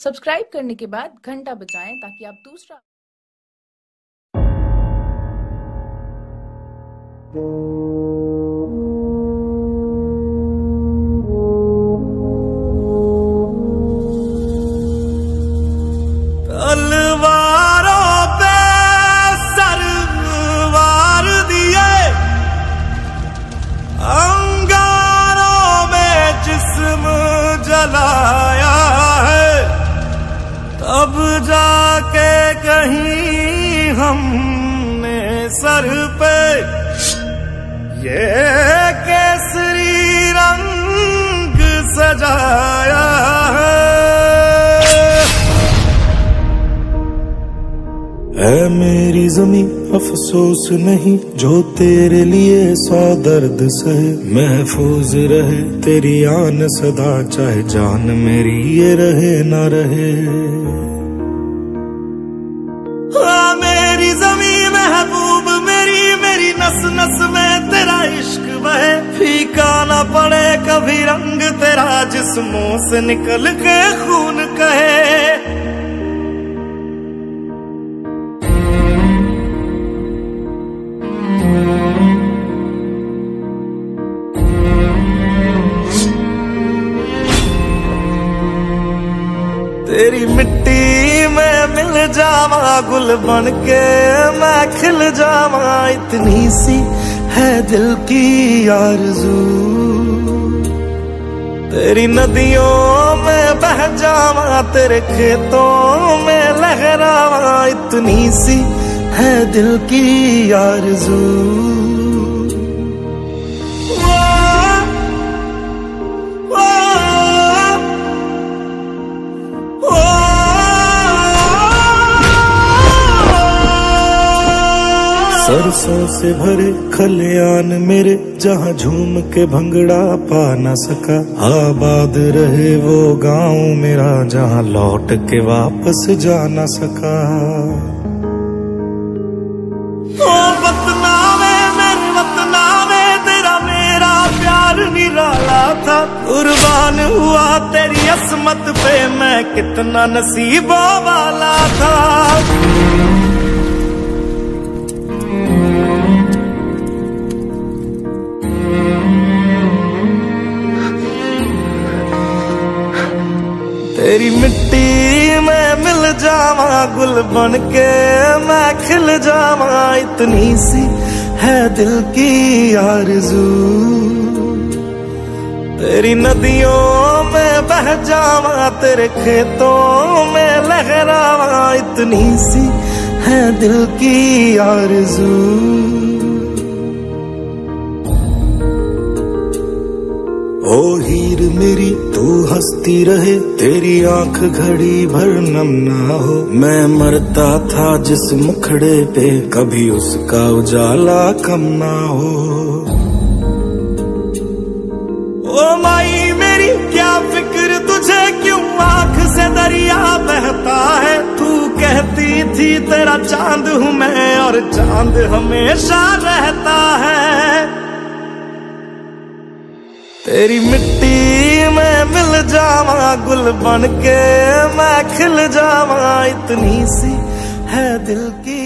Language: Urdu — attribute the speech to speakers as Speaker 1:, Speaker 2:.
Speaker 1: سبسکرائب کرنے کے بعد گھنٹہ بجائیں تاکہ آپ دوسرا
Speaker 2: اب جا کے کہیں ہم نے سر پہ۔ یہ کیسری رنگ سجایا ہے۔ اے میری زمین، افسوس نہیں، جو تیرے لیے سو درد سہے محفوظ رہے۔ تیری آن صدا، چاہے جان میری یہ رہے نہ رہے۔ ہاں، میری زمین محبوب میری میری نس نس میں تیرا عشق بہے۔ پھیکا نہ پڑے کبھی رنگ تیرا، جس منہ سے نکل کے خون کہے۔ تیری مٹی جاواں گل بن کے میں کھل جاواں اتنی سی ہے دل کی آرزو تیری ندیوں میں بہ جاواں تیرے کھیتوں میں لہراواں اتنی سی ہے دل کی آرزو سرسوں سے بھرے کھلیان میرے، جہاں جھوم کے بھنگڑا پا نہ سکا۔ آباد رہے وہ گاؤں میرا، جہاں لوٹ کے واپس جا نہ سکا۔ تھا۔ قربان ہوا تیری عصمت پہ میں کتنا نصیبوں والا تھا۔ تیری مٹی میں مل جاواں گل بن کے میں کھل جاواں اتنی سی ہے دل کی آرزو تیری ندیوں میں بہ جاواں تیرے کھیتوں میں لہراواں اتنی سی ہے دل کی آرزو او ہیر میری تو ہستی رہے تیری آنکھ گھڑی بھر نم نہ ہو میں مرتا تھا جس مکھڑے پہ کبھی اس کا اجالا کم نہ ہو او مائی میری کیا فکر تجھے کیوں آنکھ سے دریا بہتا ہے تو کہتی تھی تیرا چاند ہوں میں اور چاند ہمیشہ رہتا ہے تیری مٹی میں مل جاوا گل بن کے میں کھل جاوا اتنی سی ہے دل کی